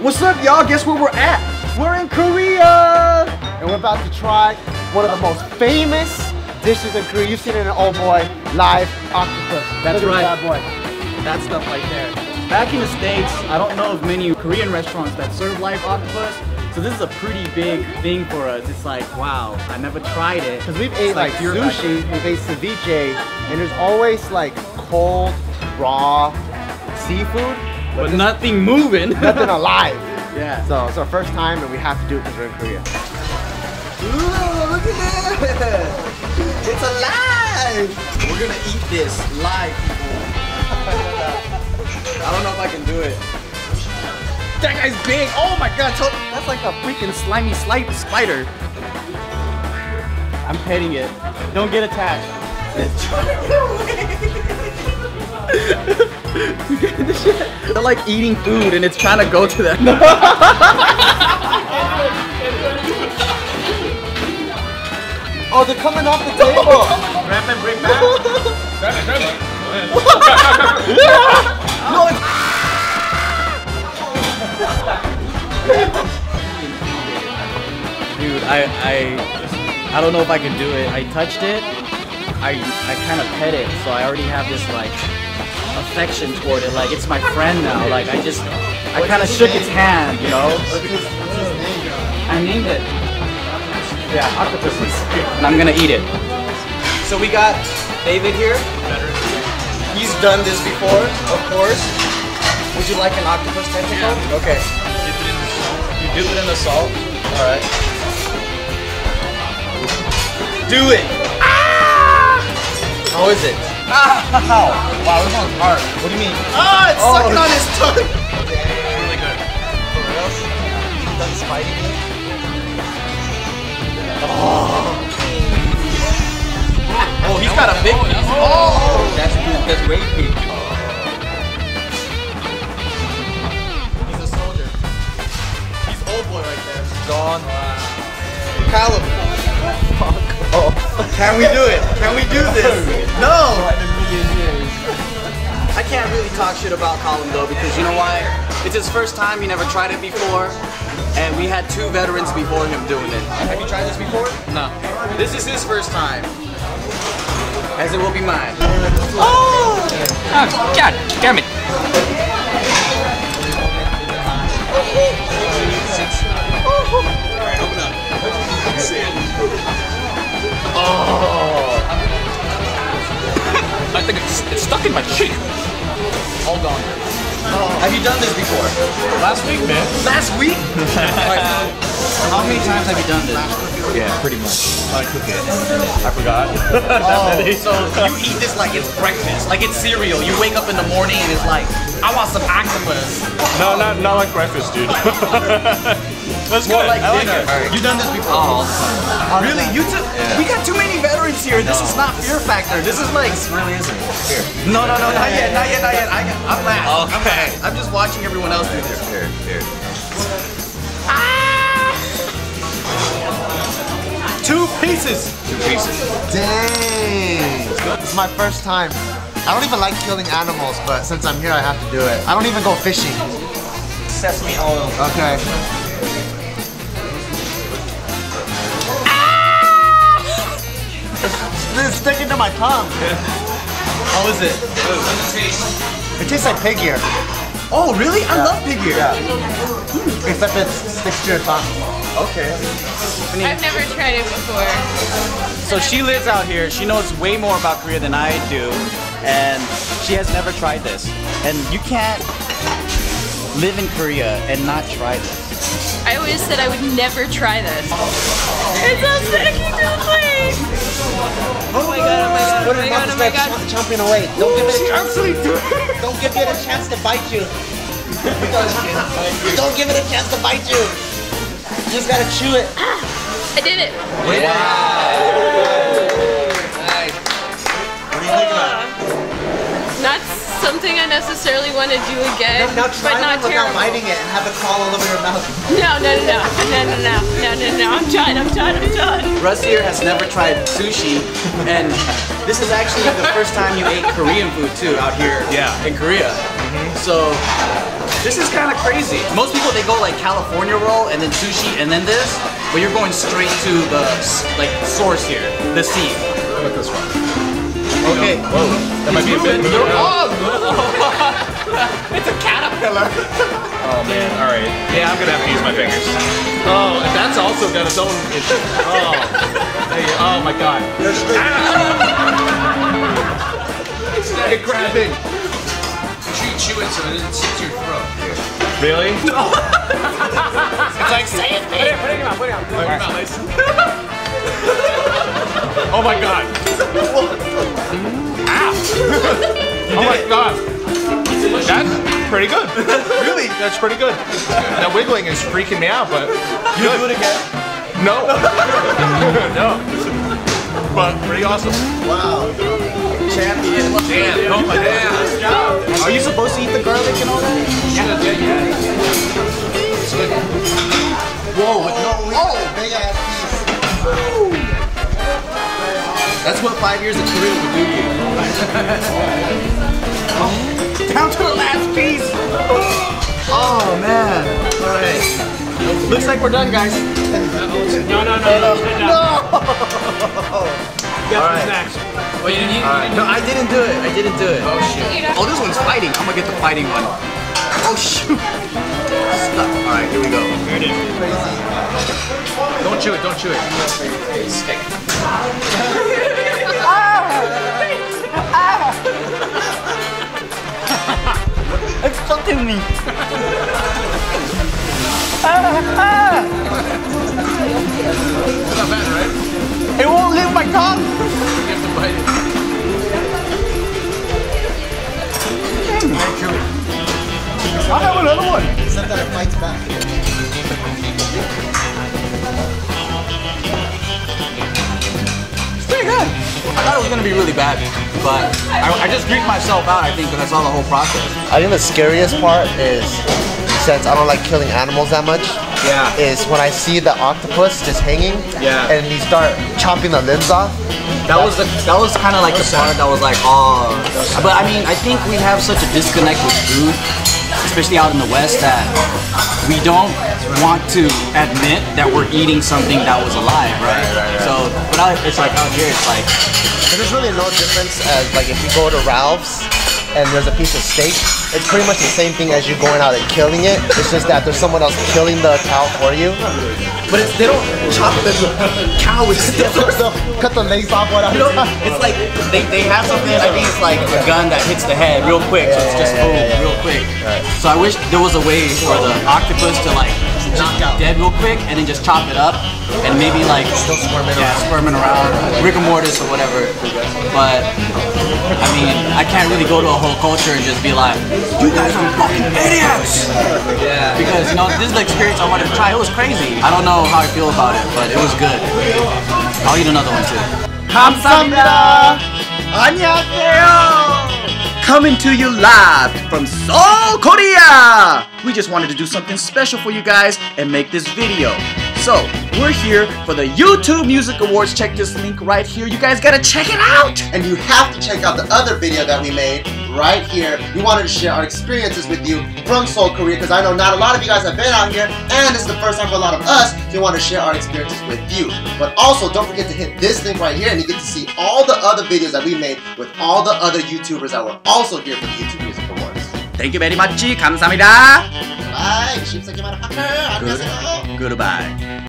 What's up, y'all? Guess where we're at? We're in Korea! And we're about to try one of the most famous dishes in Korea. You've seen it in an Old Boy, live octopus. That's right. that boy. That stuff right there. Back in the States, I don't know of many Korean restaurants that serve live octopus. So this is a pretty big thing for us. It's like, wow, I never tried it. Because we've ate like, pure sushi, we've ate ceviche, and there's always like cold, raw seafood, But nothing moving. nothing alive. yeah. So it's our first time and we have to do it because we're in Korea. Ooh, look at this! It's alive! We're gonna eat this live, people. I don't know if I can do it. That guy's big! Oh my god, that's like a freaking slimy slight spider. I'm petting it. Don't get attached. It's trying to get away. You get the shit? They're like eating food and it's trying to go to them. Oh, they're coming off the table. Grab and bring back. no, it's Dude, I, I, I don't know if I can do it. I touched it. I, I kind of pet it, so I already have this like affection toward it. Like it's my friend now. Like I just, I kind of shook its hand, you know. I named it. Yeah, octopuses. And I'm gonna eat it. So we got David here. He's done this before, of course. Would you like an octopus tentacle? Yeah. Okay. You dip it in the salt. All right. Do it. How is it? Ow! Wow, this one's hard. What do you mean? Ah, it's sucking on his tongue. Really good. For real? Done it? Oh, he's got a big piece. Oh, that's that's way big. He's a soldier. He's old boy right there. Gone. Callum. Oh. Can we do it? Can we do this? No. I can't really talk shit about Colin though because you know why? It's his first time. He never tried it before. And we had two veterans before him doing it. Have you tried this before? No. This is his first time. As it will be mine. Oh, God damn it. I stuck in my cheek. Hold on. Oh, have you done this before? Last week, man. Last week? Alright, How many times have you done this? Yeah, pretty much. I cook it. I forgot. Oh, so you eat this like it's breakfast, like it's cereal. You wake up in the morning and it's like, I want some octopus. no, not not like breakfast, dude. That's More good. like I like dinner. it. You done this before? Oh. Really? You took? We got too many veterans here. This is not fear factor. This is like. This really isn't. Here. No, no, no, not yet, not yet, not yet. I, I'm last. I'm Okay. I'm just watching everyone else do this. Here, ah! here. Two pieces. Two pieces. Dang. It's my first time. I don't even like killing animals, but since I'm here, I have to do it. I don't even go fishing. Sesame oil. Okay. This is sticking to my tongue. How is it? It tastes like pig ear, Oh, really? I love pig ear. Hmm. except it sticks to your tongue. Okay. I've never tried it before. So she lives out here. She knows way more about Korea than I do, and she has never tried this. And you can't live in Korea and not try this. I always said I would never try this. It's so sticky to the plate. Oh my god, oh my god, oh my god, oh my god. chomping away. Don't give it a chance. Don't give it a chance to bite you. Don't give it a chance to bite you. You just gotta chew it. I did it. What do you think about it? Not something I necessarily want to do again, Now try but not one without terrible. biting it and have it crawl all over your mouth. No, no, no, no, no, no, no, no, no, no. I'm done. I'm done. I'm done. Russ here has never tried sushi, and this is actually the first time you ate Korean food too out here Yeah. in Korea. Mm-hmm. So This is kind of crazy. Most people they go like California roll and then sushi and then this, but you're going straight to the like source here, the sea. Look at this one. Okay. Whoa, that might be a bit. It's a caterpillar. Oh man, all right. Yeah, I'm gonna have to use my fingers. Oh, and that's also got its own issue. Oh, Hey, oh my god. It's grabbing. You chew it so it doesn't stick to your throat. Really? It's like, say it. Put it in your mouth, put it in your mouth. Oh my god. Oh my god. That's pretty good. really? That's pretty good. That wiggling is freaking me out, but you do it again? No. no. But pretty awesome. Wow. Champion. Damn, oh my damn. Are you supposed to eat the garlic and all that? Yeah, yeah, yeah. Whoa, no, oh, big ass piece. That's what five years of Korea would do to you. Oh. Down to the last piece. Oh man. All right. Looks like we're done, guys. No, no, no, no. no. All right. Oh, you didn't eat All right. No, I didn't do it. I didn't do it. Oh, shit. Oh, this one's fighting. I'm gonna get the fighting one. Oh shoot. Stop. All right, here we go. Here it is. Don't chew it, don't chew it. Stick. It's something me. It's thought it was gonna be really bad, but I, I just freaked myself out. I think because I saw the whole process. I think the scariest part is, since I don't like killing animals that much, Yeah. is when I see the octopus just hanging, Yeah. and you start chopping the limbs off. That was the that was kind of like the part that was like, oh. But I mean, I think we have such a disconnect with food, especially out in the West, that we don't want to admit that we're eating something that was alive, right? So, but I, it's like out here, it's like, there's really no difference as like if you go to Ralph's and there's a piece of steak, it's pretty much the same thing as you going out and killing it. It's just that there's someone else killing the cow for you. but it's, they don't chop the cow stiffers. So cut the legs off one at You know, it's like they, they have something. I think it's like a gun that hits the head real quick, so it's just yeah, boom, yeah, yeah. real quick. So I wish there was a way for the octopus to like knock out dead real quick and then just chop it up and maybe like Still squirming yeah, around. squirming around, rigor mortis or whatever. But I mean, I can't really go to a whole culture and just be like, you guys are fucking idiots. Yeah. Because you know, this is the experience I wanted to try. It was crazy. I don't know how I feel about it, but it was good. I'll eat another one too. 감사합니다. 안녕하세요. Coming to you live from Seoul, Korea. We just wanted to do something special for you guys and make this video. So, we're here for the YouTube Music Awards. Check this link right here. You guys gotta check it out. And you have to check out the other video that we made right here. We wanted to share our experiences with you from Seoul, Korea, because I know not a lot of you guys have been out here, and it's the first time for a lot of us, so we want to share our experiences with you. But also, don't forget to hit this link right here, and you get to see all the other videos that we made with all the other YouTubers that were also here for the YouTube Music Awards. Thank you very much. 감사합니다. 아이, 심사기만 하늘, 안녕하세요. 굿바이.